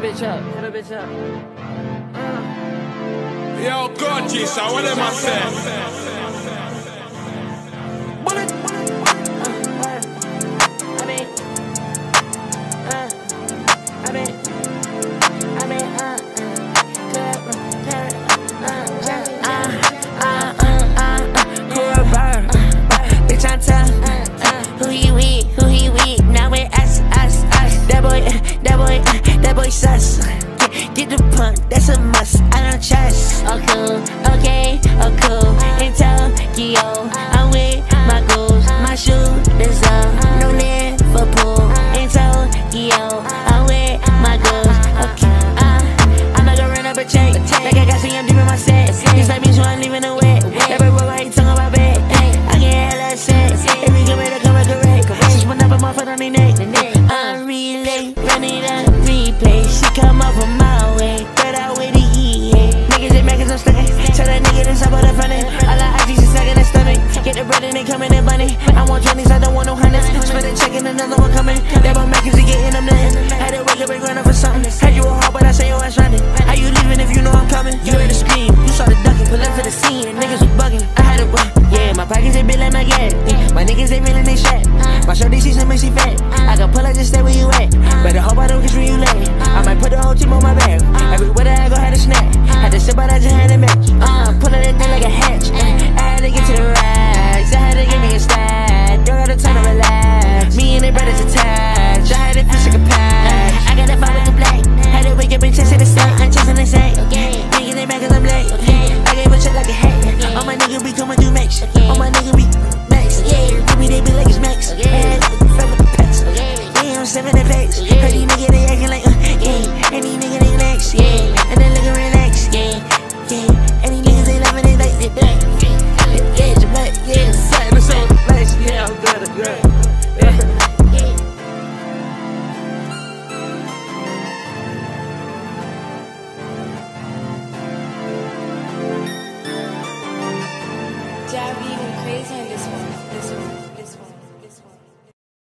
that bitch up. Hit that bitch up. Uh. Yo, Cochise, what am I. Uh, uh, uh, uh, uh, uh, uh, uh, uh, uh, I tell, uh, who he with, who he with, now it us, us, us, that boy, uh, that boy, uh, that boy sus, get, get the punk, that's a must, I don't trust, on the neck, I'm relay, run it up, replay, she come up from my way, but I with the Hiei, niggas and mackers I'm stuck tell that nigga to stop all the frontin', all I IG is stuck in the stomach, get the bread and they coming in bunny, I want 20s, I don't want no hundreds, spend a check and another one coming, that my mackers he getting them nothing, had to wake up and grind up for something, had you a heart but I say your ass running, how you leaving if you know I'm coming, you heard the scream, you saw the ducking, pull up to the scene, and niggas was bugging, I had to run, yeah, my pockets they big like my gas, my niggas they feeling they shit, my shorty she some she fat, Can pull up just stay where you at, better hope I don't catch where you lay, relax. Yeah. Heard these niggas, they acting like, uh, yeah. And these niggas, they relax, yeah. And they looking relaxed yeah. Yeah. And these niggas, they loving it like, yeah. Yeah, yeah, Jamaica, yeah. Satin, the same place, yeah, I'm good, I'm good. Jab crazy on this one, this one.